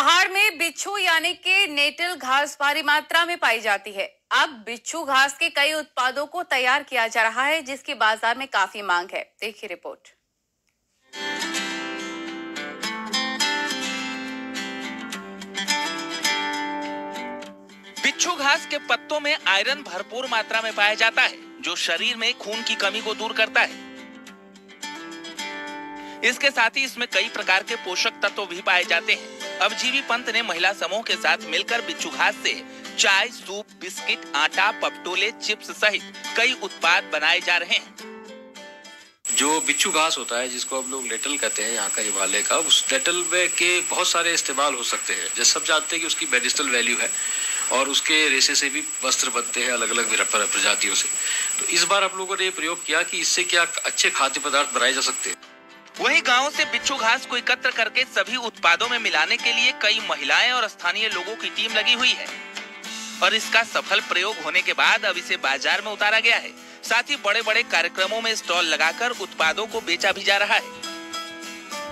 पहाड़ में बिच्छू यानी कि नेटल घास भारी मात्रा में पाई जाती है। अब बिच्छू घास के कई उत्पादों को तैयार किया जा रहा है, जिसकी बाज़ार में काफ़ी मांग है। देखिए रिपोर्ट। बिच्छू घास के पत्तों में आयरन भरपूर मात्रा में पाया जाता है, जो शरीर में खून की कमी को दूर करता है। इसके साथ ही इसमें कई प्रकार के पोषक तत्व भी पाए जाते हैं। अब जीवी पंत ने महिला समूह के साथ मिलकर बिच्छू घास से चाय, सूप, बिस्किट, आटा, पपटोले, चिप्स सहित कई उत्पाद बनाए जा रहे हैं। जो बिच्छू घास होता है, जिसको हम लोग लेटल कहते हैं, यहाँ का हिमालय का, उस लेटल के बहुत सारे इस्तेमाल हो सकते हैं। जैसे सब जानते हैं कि उसकी मेडिसिनल वैल्यू है और उसके रेशे से भी वस्त्र बनते हैं अलग अलग प्रजातियों से। तो इस बार हम लोगों ने प्रयोग किया कि इससे क्या अच्छे खाद्य पदार्थ बनाए जा सकते हैं। वहीं गाँव से बिच्छू घास को एकत्र करके सभी उत्पादों में मिलाने के लिए कई महिलाएँ और स्थानीय लोगों की टीम लगी हुई है। और इसका सफल प्रयोग होने के बाद अब इसे बाज़ार में उतारा गया है। साथ ही बड़े बड़े कार्यक्रमों में स्टॉल लगाकर उत्पादों को बेचा भी जा रहा है।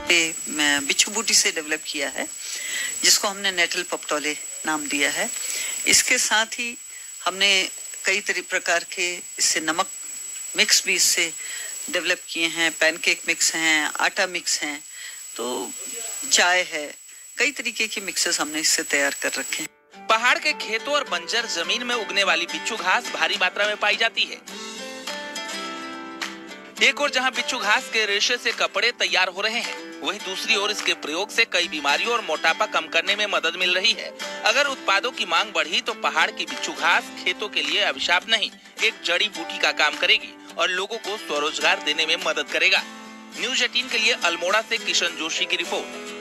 बिच्छू बूटी से डेवलप किया है, जिसको हमने नेटल पपटोले नाम दिया है। इसके साथ ही हमने कई तरह प्रकार के इससे नमक मिक्स भी इससे डेवलप किए हैं, पैनकेक मिक्स हैं, आटा मिक्स हैं तो चाय है। कई तरीके के मिक्सेस हमने इससे तैयार कर रखे हैं। पहाड़ के खेतों और बंजर ज़मीन में उगने वाली बिच्छू घास भारी मात्रा में पाई जाती है। एक और जहाँ बिच्छू घास के रेशे से कपड़े तैयार हो रहे हैं, वहीं दूसरी ओर इसके प्रयोग से कई बीमारियों और मोटापा कम करने में मदद मिल रही है। अगर उत्पादों की मांग बढ़ी तो पहाड़ की बिच्छू घास खेतों के लिए अभिशाप नहीं, एक जड़ी बूटी का काम करेगी। और लोगों को स्वरोजगार देने में मदद करेगा। न्यूज़ एटीन के लिए अल्मोड़ा से किशन जोशी की रिपोर्ट।